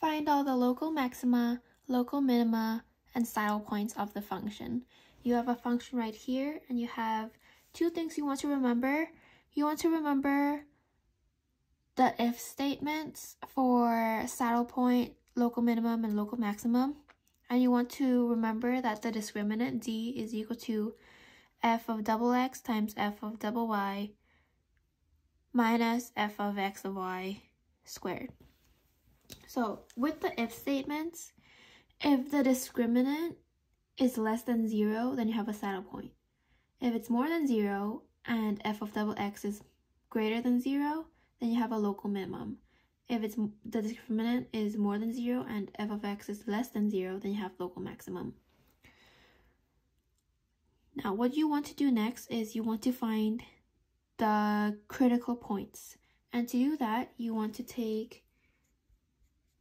Find all the local maxima, local minima, and saddle points of the function. You have a function right here, and you have two things you want to remember. You want to remember the if statements for saddle point, local minimum, and local maximum. And you want to remember that the discriminant d is equal to f of double x times f of double y minus f of x of y squared. So with the if statements, if the discriminant is less than 0, then you have a saddle point. If it's more than 0 and f of double x is greater than 0, then you have a local minimum. If it's the discriminant is more than 0 and f of x is less than 0, then you have local maximum. Now, what you want to do next is you want to find the critical points. And to do that, you want to take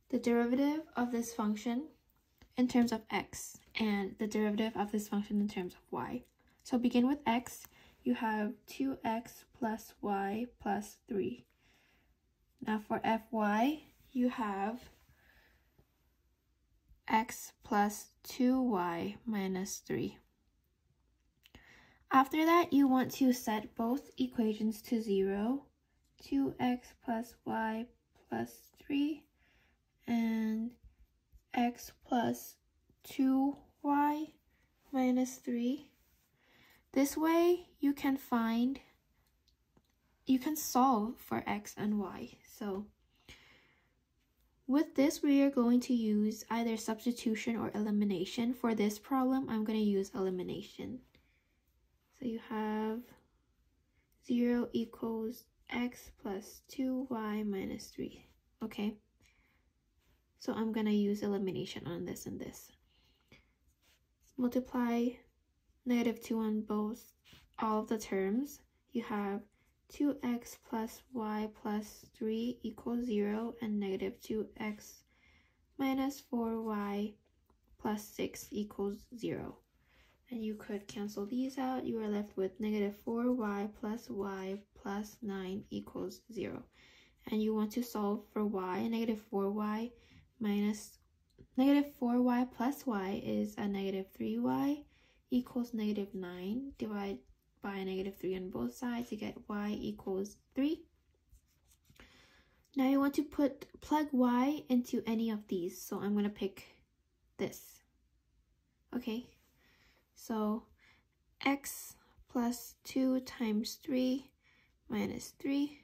the derivative of this function in terms of x and the derivative of this function in terms of y. So begin with x, you have 2x plus y plus 3. Now for fy, you have x plus 2y minus 3. After that, you want to set both equations to 0. 2x plus y plus 3 and x plus 2y minus 3. This way you can find, you can solve for x and y. So with this, we are going to use either substitution or elimination. For this problem, I'm going to use elimination. So you have 0 equals x plus 2y minus 3. Okay. So I'm going to use elimination on this and this. Multiply negative 2 on both all of the terms. You have 2x plus y plus 3 equals 0 and negative 2x minus 4y plus 6 equals 0 and you could cancel these out. You are left with negative 4y plus y plus 9 equals 0. And you want to solve for y, negative 4y minus negative 4y plus y is a negative 3y equals negative 9. Divide by negative 3 on both sides to get y equals 3. Now you want to put plug y into any of these. So I'm going to pick this. Okay, so x plus 2 times 3 minus 3.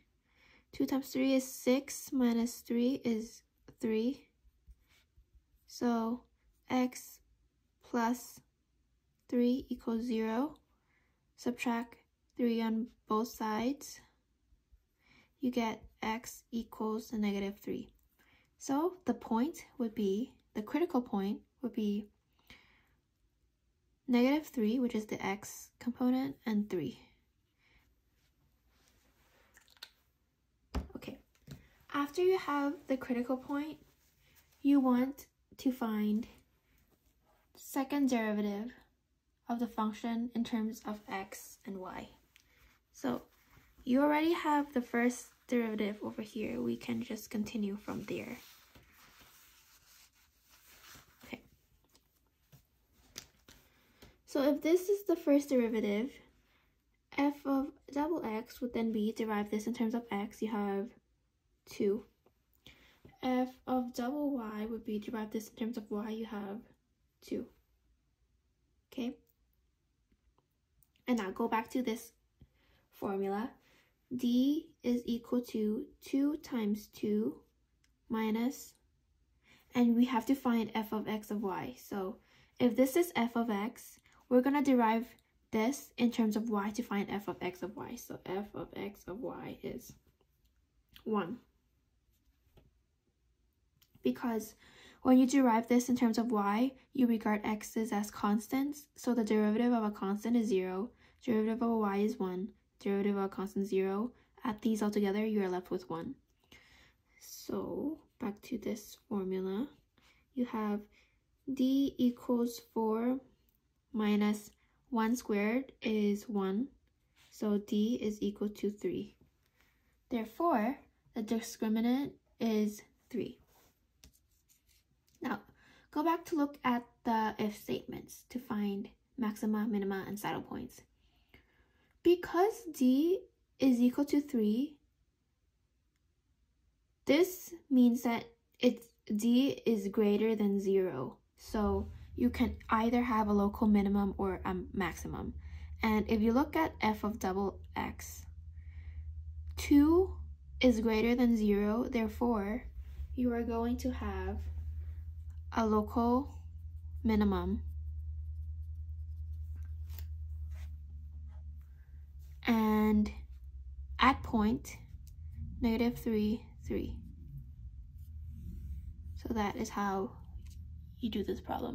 2 times 3 is 6 minus 3 is 3. So x plus 3 equals 0. Subtract 3 on both sides. You get x equals negative 3. So the point would be, the critical point would be negative 3, which is the x component, and 3. Okay, after you have the critical point, you want to find second derivative of the function in terms of x and y. So you already have the first derivative over here. We can just continue from there. Okay. So if this is the first derivative, f of double x would then be, derive this in terms of x, you have 2. f double y would be, derive this in terms of y, you have 2. Okay? And now go back to this formula. d is equal to 2 times 2 minus, and we have to find f of x of y. So if this is f of x, we're going to derive this in terms of y to find f of x of y. So f of x of y is 1. Because when you derive this in terms of y, you regard x's as constants. So the derivative of a constant is 0, derivative of a y is 1, derivative of a constant 0. Add these all together, you are left with 1. So back to this formula, you have d equals 4 minus 1 squared is 1, so d is equal to 3. Therefore, the discriminant is 3. Go back to look at the if statements to find maxima, minima, and saddle points. Because d is equal to 3, this means that it's d is greater than 0. So you can either have a local minimum or a maximum. And if you look at f of double x, 2 is greater than 0, therefore you are going to have a local minimum and at point negative 3, 3. So that is how you do this problem.